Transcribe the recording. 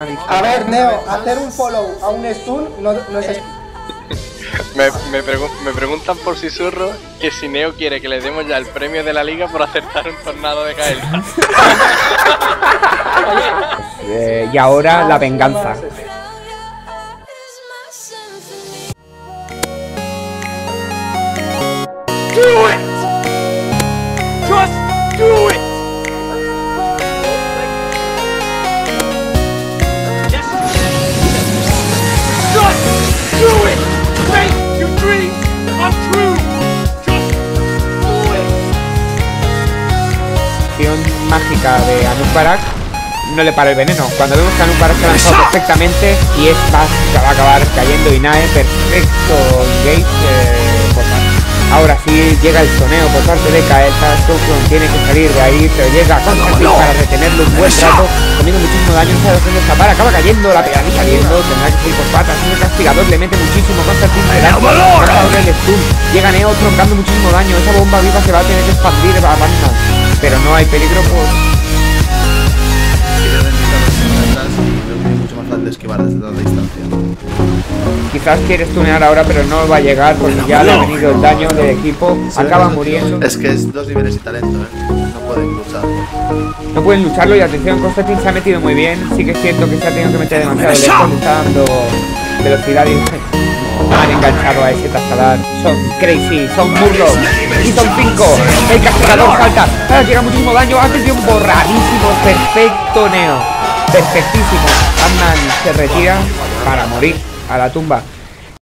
A ver, Neo, hacer un follow a un stun no, no es... Me, me, pregun- me preguntan por susurro que si Neo quiere que le demos ya el premio de la liga por acertar un tornado de caer. Eh, y ahora la venganza. Mágica de Anub'arak no le para el veneno. Cuando vemos que Anub'arak se ha lanzado perfectamente y es va, va a acabar cayendo Inae, perfecto engage eh, por. Ahora sí llega el soneo por parte de Kaeta, Sokron tiene que salir de ahí, pero llega Constantine para retenerlo un buen rato, comiendo muchísimo daño, no sabe dónde escapar, acaba cayendo, la pegadilla saliendo, tendrá que salir por patas, un castigador le mete muchísimo, Constantine le da ahora el stun, llega Neo troncando muchísimo daño, esa bomba viva se va a tener que expandir a Batman, pero no hay peligro por mucho más fácil de esquivar desde tanta distancia. Quizás quiere stunear ahora, pero no va a llegar porque ya le ha venido el daño del equipo. Acaba muriendo. Es que es dos niveles y talento, ¿eh? No pueden luchar. No pueden lucharlo y atención, Constantine se ha metido muy bien. Sí que es cierto que se ha tenido que meter demasiado lejos, le está dando velocidad y han enganchado a ese tasadar. Son crazy, son murlos. Y son cinco. El castigador salta. Ah, llega muchísimo daño. Atención, borradísimo. Perfecto, Neo. Perfectísimo. Batman se retira para morir a la tumba.